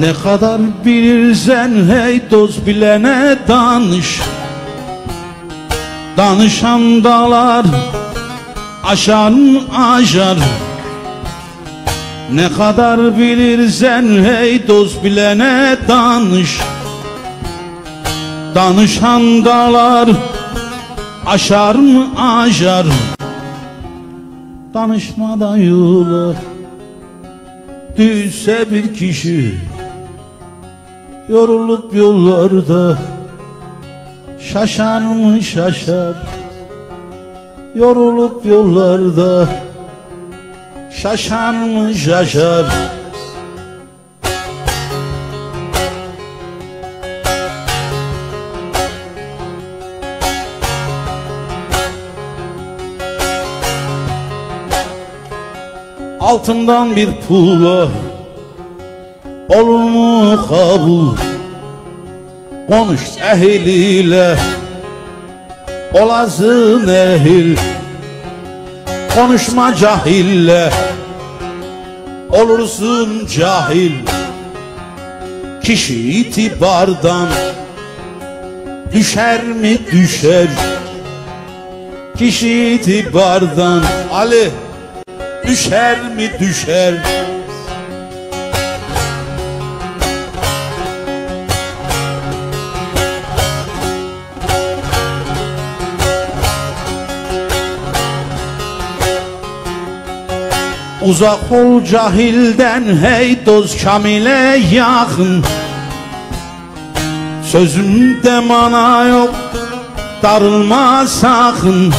Ne kadar bilirsen hey dost bilene danış. Danışan dağlar aşan aşar. Ne kadar bilirsen hey dost bilene danış. Danışan dağlar aşar mı aşar? Danışmadan yola düşse bir kişi Yorulup yollarda şaşar mı şaşar? Yorulup yollarda şaşar mı şaşar? Altından bir pula Olur mu kabul? Konuş ehliyle. Olasın ehil. Konuşma cahille. Olursun cahil. Kişi itibardan Düşer mi düşer? Kişi itibardan Ali Düşer mi düşer Uzak ol cahilden hey dost kamile yakın. Sözümde mana yok darılma sakın.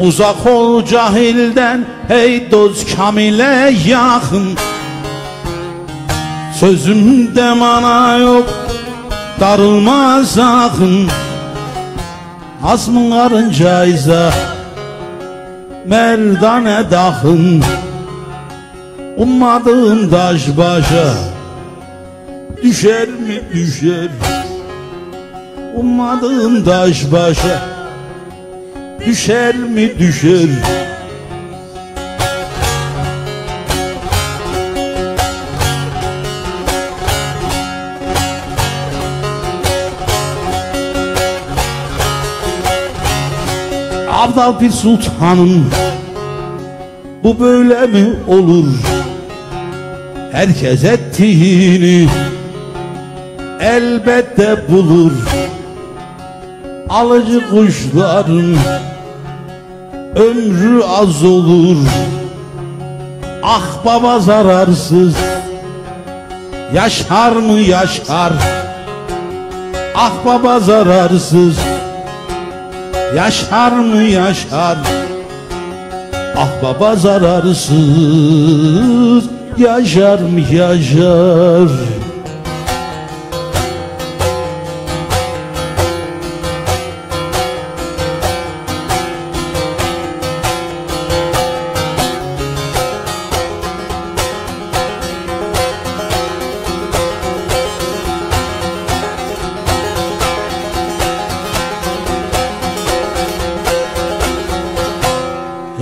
Uzak ol cahilden hey dost kamile yakın. Sözümde mana yok darılma sakın. Azmın karıncaysa merdane dahın Ummadığım daş başa Düşer mi düşer? Ummadığım daş başa Düşer mi düşer Abdal bir sultanım. Bu böyle mi olur? Herkes ettiğini Elbette bulur. Alıcı kuşların Ömrü az olur. Ah baba zararsız Yaşar mı yaşar? Ah baba zararsız Yaşar mı yaşar? Ah baba zararsız Yaşar mı yaşar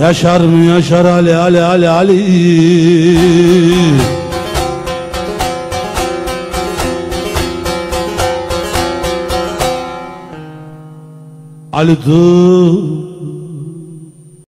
Yaşar mı yaşar Ali Ali Ali Ali. Ali dur